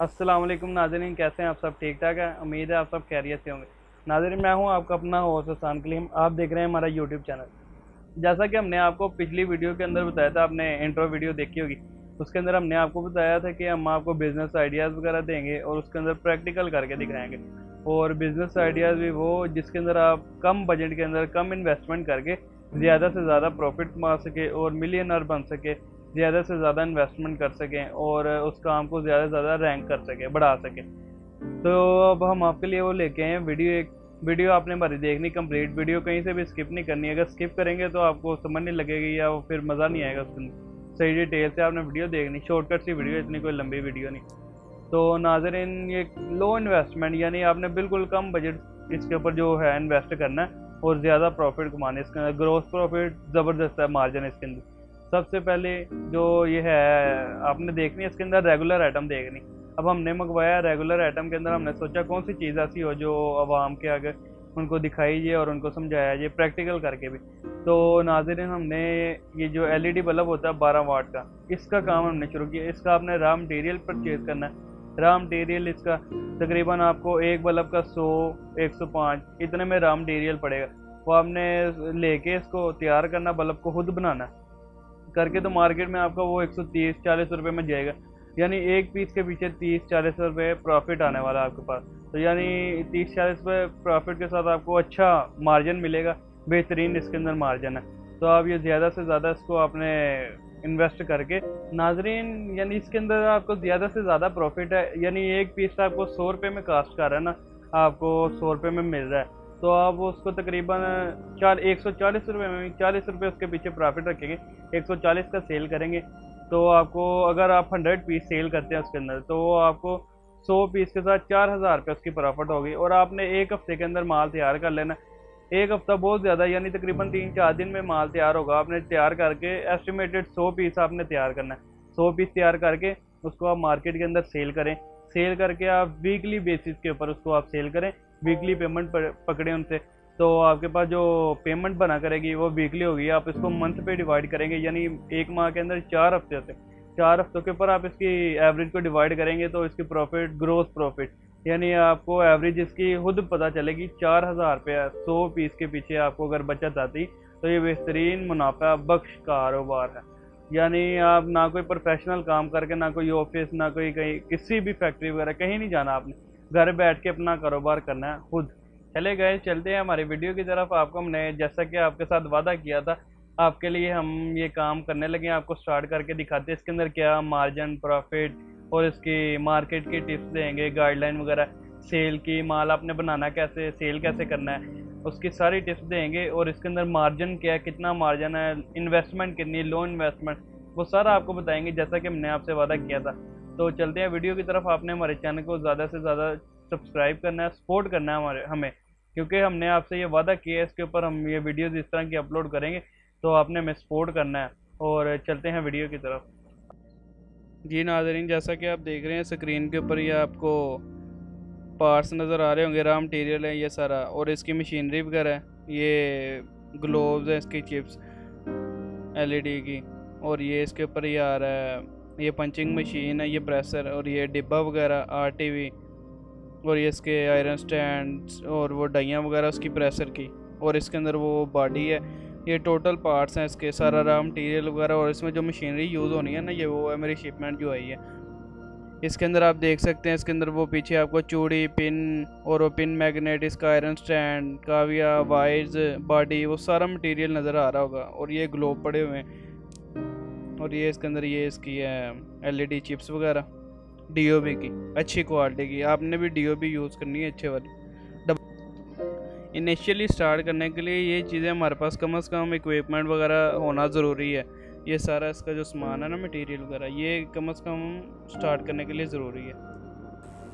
अस्सलाम वालेकुम नाजरीन, कैसे हैं आप सब? ठीक ठाक है? उम्मीद है आप सब खैरियत से होंगे। नाजरीन, मैं हूँ आपका अपना हसान कलीम। आप देख रहे हैं हमारा यूट्यूब चैनल जैसा कि हमने आपको पिछली वीडियो के अंदर बताया था, आपने इंट्रो वीडियो देखी होगी। उसके अंदर हमने आपको बताया था कि हम आपको बिज़नेस आइडियाज़ वगैरह देंगे और उसके अंदर प्रैक्टिकल करके दिखाएँगे। और बिज़नेस आइडियाज़ भी वो, जिसके अंदर आप कम बजट के अंदर, कम इन्वेस्टमेंट करके, ज़्यादा से ज़्यादा प्रॉफिट कमा सके और मिलियनर बन सके। ज़्यादा से ज़्यादा इन्वेस्टमेंट कर सकें और उस काम को ज़्यादा से ज़्यादा रैंक कर सकें, बढ़ा सकें। तो अब हम आपके लिए वो लेके आए वीडियो एक। वीडियो आपने हमारी देखनी कंप्लीट वीडियो कहीं से भी स्किप नहीं करनी। अगर स्किप करेंगे तो आपको समझ नहीं लगेगी या फिर मज़ा नहीं आएगा उसके सही डिटेल से आपने वीडियो देखनी। शॉर्टकट सी वीडियो इतनी कोई लंबी वीडियो नहीं। तो नाजरीन, ये लो इन्वेस्टमेंट यानी आपने बिल्कुल कम बजट इसके ऊपर जो है इन्वेस्ट करना है और ज़्यादा प्रॉफिट कमाने इसके अंदर ग्रोथ प्रॉफिट ज़बरदस्त है मार्जिन इसके अंदर। सबसे पहले जो ये है, आपने देखनी है इसके अंदर रेगुलर आइटम देखनी। अब हमने मंगवाया रेगुलर आइटम के अंदर, हमने सोचा कौन सी चीज़ ऐसी हो जो आवाम के आगे उनको दिखाई जाए और उनको समझाया जाए प्रैक्टिकल करके भी। तो नाजरन, हमने ये जो एलईडी बल्ब होता है बारह वाट का, इसका काम हमने शुरू किया। इसका आपने रॉ मटीरियल परचेज करना है। रॉ मटीरियल इसका तकरीबन आपको एक बल्ब का सौ, एक सौ पाँच, इतने में रॉ मटीरियल पड़ेगा। वो आपने लेके इसको तैयार करना, बल्ब को खुद बनाना है। करके तो मार्केट में आपका वो 130 40 रुपए में जाएगा। यानी एक पीस के पीछे 30 40 रुपए प्रॉफिट आने वाला है आपके पास। तो यानी 30 40 रुपए प्रॉफिट के साथ आपको अच्छा मार्जिन मिलेगा, बेहतरीन इसके अंदर मार्जिन है। तो आप ये ज़्यादा से ज़्यादा इसको आपने इन्वेस्ट करके, नाजरीन, यानी इसके अंदर आपको ज़्यादा से ज़्यादा प्रॉफिट है। यानी एक पीस आपको सौ रुपये में कास्ट कर रहा है ना, आपको सौ रुपये में मिल रहा है। तो आप उसको तकरीबन चार, एक सौ चालीस रुपये में चालीस रुपये उसके पीछे प्रॉफिट रखेंगे। एक सौ चालीस का सेल करेंगे। तो आपको अगर आप हंड्रेड पीस सेल करते हैं उसके अंदर तो वो आपको सौ पीस के साथ चार हज़ार रुपये उसकी प्रॉफिट होगी। और आपने एक हफ़्ते के अंदर माल तैयार कर लेना। एक हफ़्ता बहुत ज़्यादा, यानी तकरीबन तीन चार दिन में माल तैयार होगा। आपने तैयार करके एस्टिमेटेड सौ पीस आपने तैयार करना है। सौ पीस तैयार करके उसको आप मार्केट के अंदर सेल करें। सेल करके आप वीकली बेसिस के ऊपर उसको आप सेल करें। वीकली पेमेंट पकड़ें उनसे। तो आपके पास जो पेमेंट बना करेगी, वो वीकली होगी। आप इसको मंथ पे डिवाइड करेंगे, यानी एक माह के अंदर चार हफ़्ते होते चार हफ्तों के ऊपर आप इसकी एवरेज को डिवाइड करेंगे तो इसकी प्रॉफिट ग्रोथ प्रॉफिट यानी आपको एवरेज इसकी खुद पता चलेगी। चार हज़ार रुपया सौ पीस के पीछे आपको अगर बचत आती तो ये बेहतरीन मुनाफा, बख्श, कारोबार है। यानी आप ना कोई प्रोफेशनल काम करके, ना कोई ऑफ़िस ना कोई कहीं, किसी भी फैक्ट्री वगैरह, कहीं नहीं जाना आपने। घर बैठ के अपना कारोबार करना है खुद। चले गए चलते हैं हमारे वीडियो की तरफ़। आपको हमने, जैसा कि आपके साथ वादा किया था, आपके लिए हम ये काम करने लगे हैं। आपको स्टार्ट करके दिखाते हैं इसके अंदर क्या मार्जिन प्रॉफिट और इसकी मार्केट की टिप्स देंगे गाइडलाइन वगैरह सेल की, माल आपने बनाना कैसे सेल कैसे करना है। उसकी सारी टिप्स देंगे और इसके अंदर मार्जिन क्या है, कितना मार्जिन है इन्वेस्टमेंट कितनी लो इन्वेस्टमेंट वो सारा आपको बताएँगे, जैसा कि हमने आपसे वादा किया था। तो चलते हैं वीडियो की तरफ़। आपने हमारे चैनल को ज़्यादा से ज़्यादा सब्सक्राइब करना है सपोर्ट करना है हमारे, हमें, क्योंकि हमने आपसे ये वादा किया है, इसके ऊपर हम ये वीडियोज़ इस तरह की अपलोड करेंगे तो आपने हमें सपोर्ट करना है। और चलते हैं वीडियो की तरफ़। जी नाजरीन, जैसा कि आप देख रहे हैं स्क्रीन के ऊपर ये आपको पार्ट्स नज़र आ रहे होंगे रॉ मटेरियल है ये सारा, और इसकी मशीनरी वगैरह है, ये ग्लोव्स है इसकी चिप्स एलईडी की, और ये इसके ऊपर ये आ रहा है, ये पंचिंग मशीन है, ये प्रेसर और ये डिब्बा वगैरह आर टी वी और ये इसके आयरन स्टैंड और वो डाइयाँ वगैरह उसकी प्रेसर की, और इसके अंदर वो बॉडी है, ये टोटल पार्ट्स हैं इसके, सारा रॉ मटीरियल वगैरह, और इसमें जो मशीनरी यूज़ होनी है ना, ये वो है, मेरी शिपमेंट जो आई है। इसके अंदर आप देख सकते हैं, इसके अंदर वो पीछे आपको चूड़ी, पिन और वो पिन मैग्नेट, इसका आयरन स्टैंड काविया वाइज बॉडी वो सारा मटेरियल नज़र आ रहा होगा और ये ग्लोब पड़े हुए हैं। और ये इसके अंदर ये इसकी है एलईडी चिप्स वगैरह डीओबी की, अच्छी क्वालिटी की। आपने भी डीओबी यूज़ करनी है अच्छे वाली। इनिशियली स्टार्ट करने के लिए ये चीज़ें हमारे पास कम अज़ कम इक्विपमेंट वगैरह होना ज़रूरी है। ये सारा इसका जो सामान है ना मटेरियल वगैरह, ये कम अज़ कम स्टार्ट करने के लिए ज़रूरी है।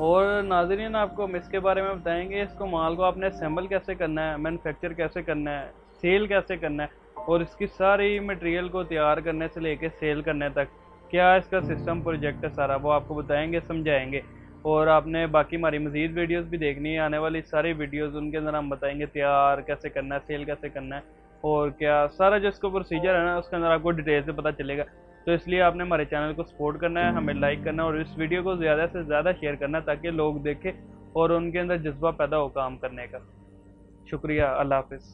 और नाजरीन, आपको हम इसके बारे में बताएँगे, इसको माल को आपने असेंबल कैसे करना है मैनुफेक्चर कैसे करना है सेल कैसे करना है, और इसकी सारी मटेरियल को तैयार करने से लेके सेल करने तक क्या इसका सिस्टम प्रोजेक्ट है सारा, वो आपको बताएँगे, समझाएँगे। और आपने बाकी हमारी मजीद वीडियोस भी देखनी है, आने वाली सारी वीडियोस उनके अंदर हम बताएँगे, तैयार कैसे करना है सेल कैसे करना है। और क्या सारा जो इसका प्रोसीजर है ना, उसके अंदर आपको डिटेल से पता चलेगा। तो इसलिए आपने हमारे चैनल को सपोर्ट करना है, हमें लाइक करना है और इस वीडियो को ज़्यादा से ज़्यादा शेयर करना है ताकि लोग देखें और उनके अंदर जज्बा पैदा हो काम करने का। शुक्रिया, अल्लाह हाफिज़।